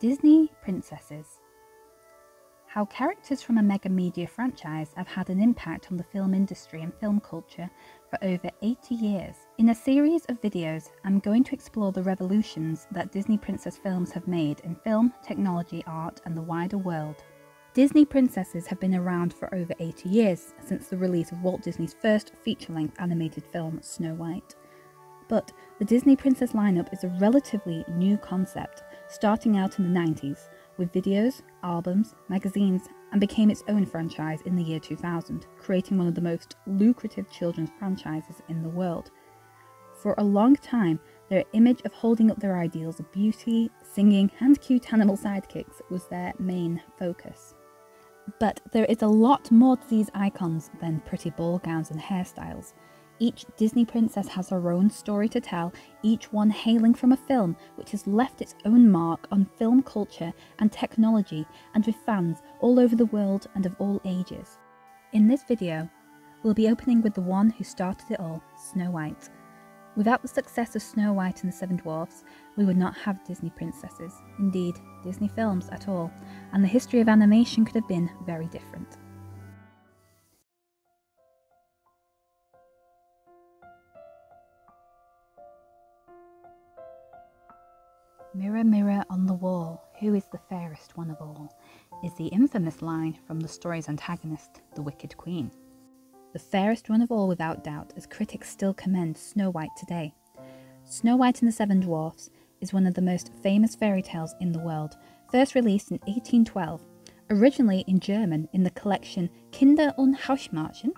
Disney Princesses How characters from a mega media franchise have had an impact on the film industry and film culture for over 80 years. In a series of videos, I'm going to explore the revolutions that Disney princess films have made in film, technology, art, and the wider world. Disney princesses have been around for over 80 years, since the release of Walt Disney's first feature length animated film, Snow White. But the Disney Princess lineup is a relatively new concept, starting out in the 90s with videos, albums, magazines, and became its own franchise in the year 2000, creating one of the most lucrative children's franchises in the world. For a long time, their image of holding up their ideals of beauty, singing, and cute animal sidekicks was their main focus. But there is a lot more to these icons than pretty ball gowns and hairstyles. Each Disney princess has her own story to tell, each one hailing from a film which has left its own mark on film culture and technology and with fans all over the world and of all ages. In this video, we'll be opening with the one who started it all, Snow White. Without the success of Snow White and the Seven Dwarfs, we would not have Disney princesses, indeed, Disney films at all, and the history of animation could have been very different. Mirror, mirror on the wall, who is the fairest one of all, is the infamous line from the story's antagonist, the Wicked Queen. The fairest one of all, without doubt, as critics still commend Snow White today. Snow White and the Seven Dwarfs is one of the most famous fairy tales in the world, first released in 1812, originally in German in the collection Kinder- und Hausmärchen,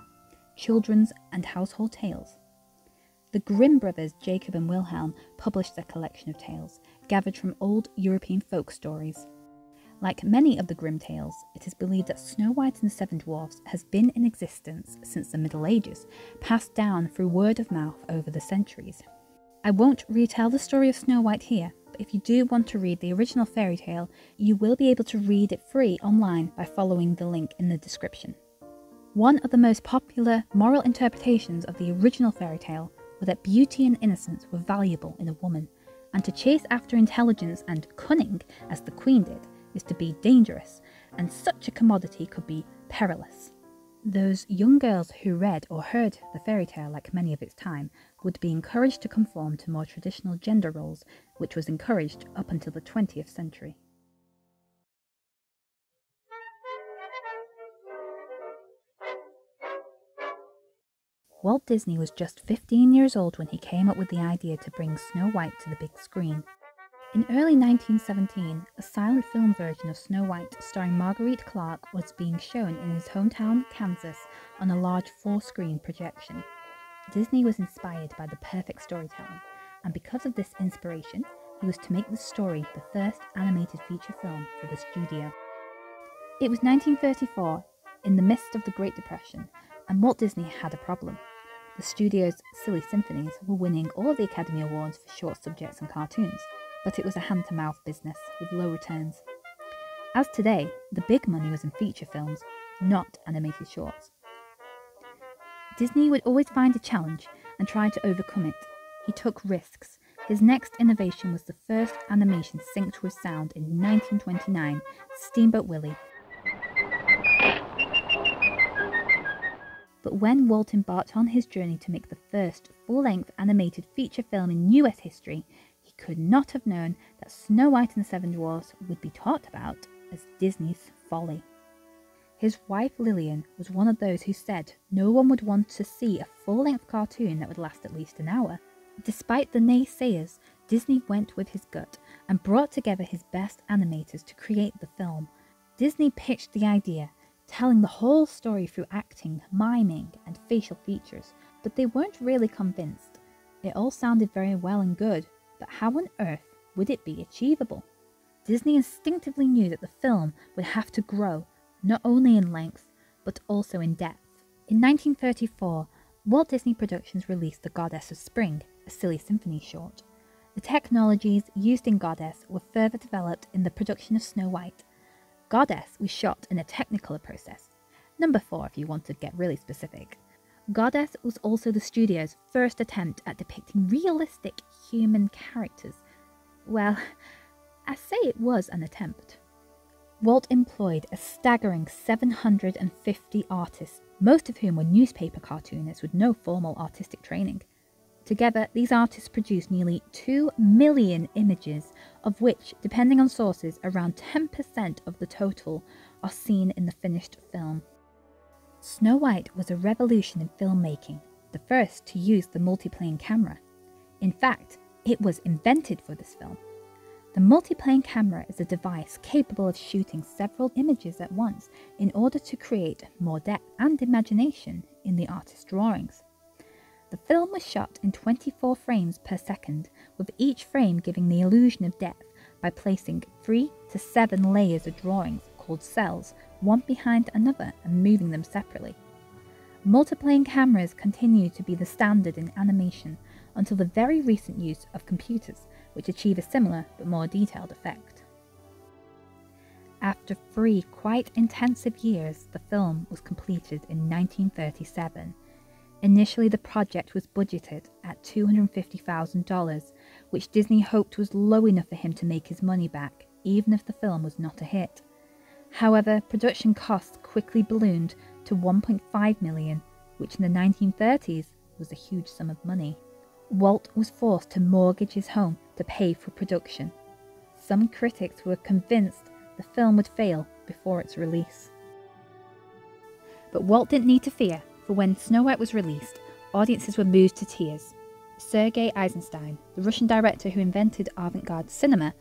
Children's and Household Tales. The Grimm brothers, Jacob and Wilhelm, published their collection of tales, gathered from old European folk stories. Like many of the Grimm tales, it is believed that Snow White and the Seven Dwarfs has been in existence since the Middle Ages, passed down through word of mouth over the centuries. I won't retell the story of Snow White here, but if you do want to read the original fairy tale, you will be able to read it free online by following the link in the description. One of the most popular moral interpretations of the original fairy tale were that beauty and innocence were valuable in a woman, and to chase after intelligence and cunning, as the Queen did, is to be dangerous, and such a commodity could be perilous. Those young girls who read or heard the fairy tale, like many of its time, would be encouraged to conform to more traditional gender roles, which was encouraged up until the 20th century. Walt Disney was just 15 years old when he came up with the idea to bring Snow White to the big screen. In early 1917, a silent film version of Snow White starring Marguerite Clark was being shown in his hometown, Kansas, on a large four screen projection. Disney was inspired by the perfect storytelling, and because of this inspiration, he was to make the story the first animated feature film for the studio. It was 1934, in the midst of the Great Depression, and Walt Disney had a problem. The studio's Silly Symphonies were winning all the Academy Awards for short subjects and cartoons, but it was a hand to mouth business with low returns. As today, the big money was in feature films, not animated shorts. Disney would always find a challenge and try to overcome it. He took risks. His next innovation was the first animation synced with sound in 1929, Steamboat Willie, But when Walt embarked on his journey to make the first full length animated feature film in US history, he could not have known that Snow White and the Seven Dwarfs would be talked about as Disney's folly. His wife Lillian was one of those who said no one would want to see a full length cartoon that would last at least an hour. Despite the naysayers, Disney went with his gut and brought together his best animators to create the film. Disney pitched the idea telling the whole story through acting, miming, and facial features, but they weren't really convinced. It all sounded very well and good, but how on earth would it be achievable? Disney instinctively knew that the film would have to grow, not only in length, but also in depth. In 1934, Walt Disney Productions released The Goddess of Spring, a silly symphony short. The technologies used in Goddess were further developed in the production of Snow White, Goddess was shot in a Technicolor process. Number 4 if you want to get really specific. Goddess was also the studio's first attempt at depicting realistic human characters. Well, I say it was an attempt. Walt employed a staggering 750 artists, most of whom were newspaper cartoonists with no formal artistic training. Together, these artists produced nearly 2 million images, of which, depending on sources, around 10% of the total are seen in the finished film. Snow White was a revolution in filmmaking, the first to use the multiplane camera. In fact, it was invented for this film. The multiplane camera is a device capable of shooting several images at once in order to create more depth and imagination in the artist's drawings. The film was shot in 24 frames per second, with each frame giving the illusion of depth by placing three to seven layers of drawings called cels, one behind another, and moving them separately. Multiplane cameras continue to be the standard in animation until the very recent use of computers which achieve a similar but more detailed effect. After three quite intensive years, the film was completed in 1937. Initially, the project was budgeted at $250,000, which Disney hoped was low enough for him to make his money back, even if the film was not a hit. However, production costs quickly ballooned to 1.5 million, which in the 1930s was a huge sum of money. Walt was forced to mortgage his home to pay for production. Some critics were convinced the film would fail before its release. But Walt didn't need to fear, for when Snow White was released, audiences were moved to tears. Sergei Eisenstein, the Russian director who invented avant garde cinema,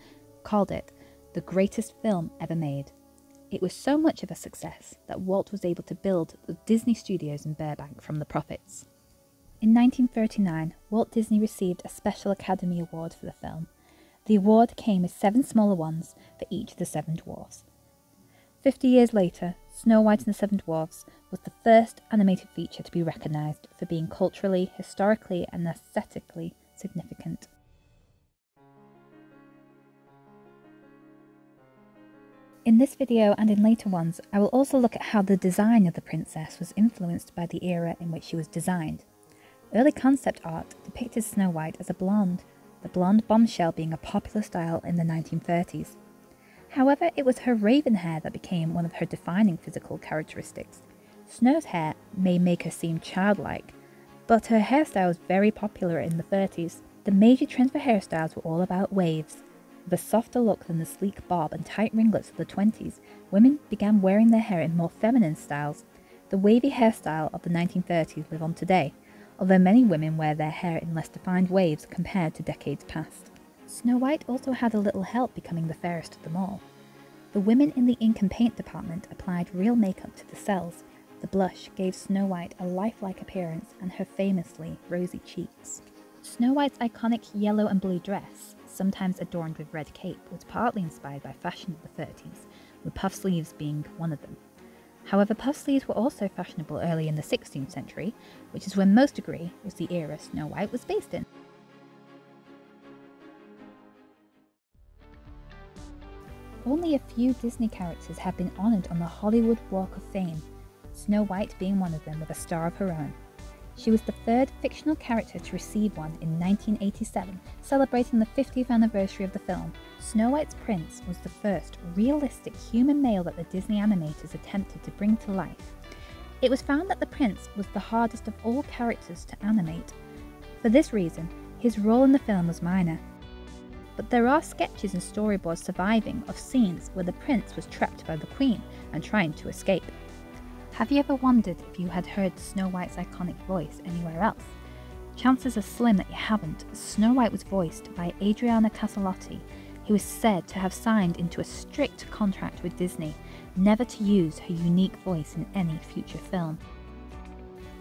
called it the greatest film ever made. It was so much of a success that Walt was able to build the Disney Studios in Burbank from the profits. In 1939, Walt Disney received a Special Academy Award for the film. The award came with seven smaller ones for each of the seven dwarfs. Fifty years later, Snow White and the Seven Dwarfs was the first animated feature to be recognised for being culturally, historically, and aesthetically significant. In this video and in later ones, I will also look at how the design of the princess was influenced by the era in which she was designed. Early concept art depicted Snow White as a blonde, the blonde bombshell being a popular style in the 1930s. However, it was her raven hair that became one of her defining physical characteristics. Snow's hair may make her seem childlike, but her hairstyle was very popular in the 30s. The major trends for hairstyles were all about waves. With a softer look than the sleek bob and tight ringlets of the 20s, women began wearing their hair in more feminine styles. The wavy hairstyle of the 1930s live on today, although many women wear their hair in less defined waves compared to decades past. Snow White also had a little help becoming the fairest of them all. The women in the ink and paint department applied real makeup to the cels. The blush gave Snow White a lifelike appearance and her famously rosy cheeks. Snow White's iconic yellow and blue dress, sometimes adorned with red cape, was partly inspired by fashion of the 30s, with puff sleeves being one of them. However, puff sleeves were also fashionable early in the 16th century, which is when most agree was the era Snow White was based in. Only a few Disney characters have been honoured on the Hollywood Walk of Fame, Snow White being one of them with a star of her own. She was the third fictional character to receive one in 1987, celebrating the 50th anniversary of the film. Snow White's prince was the first realistic human male that the Disney animators attempted to bring to life. It was found that the prince was the hardest of all characters to animate. For this reason, his role in the film was minor. But there are sketches and storyboards surviving of scenes where the prince was trapped by the queen and trying to escape. Have you ever wondered if you had heard Snow White's iconic voice anywhere else? Chances are slim that you haven't. Snow White was voiced by Adriana Caselotti, who is said to have signed into a strict contract with Disney never to use her unique voice in any future film.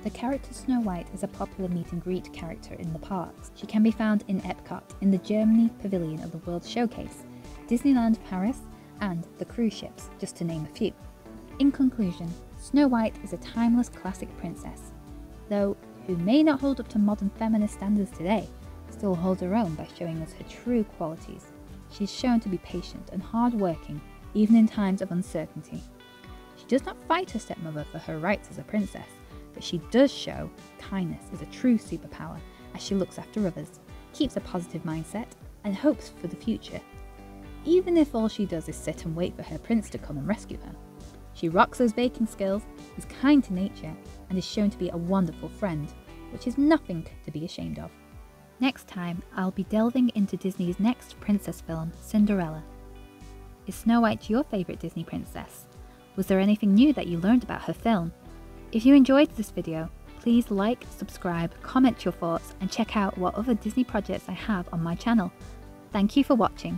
The character Snow White is a popular meet and greet character in the parks. She can be found in Epcot, in the Germany Pavilion of the World Showcase, Disneyland Paris, and the cruise ships, just to name a few. In conclusion, Snow White is a timeless classic princess, though who may not hold up to modern feminist standards today, still holds her own by showing us her true qualities. She is shown to be patient and hard-working, even in times of uncertainty. She does not fight her stepmother for her rights as a princess, but she does show kindness is a true superpower as she looks after others, keeps a positive mindset, and hopes for the future. even if all she does is sit and wait for her prince to come and rescue her. She rocks those baking skills, is kind to nature, and is shown to be a wonderful friend, which is nothing to be ashamed of. Next time, I'll be delving into Disney's next princess film, Cinderella. Is Snow White your favourite Disney princess? Was there anything new that you learned about her film? If you enjoyed this video, please like, subscribe, comment your thoughts, and check out what other Disney projects I have on my channel. Thank you for watching.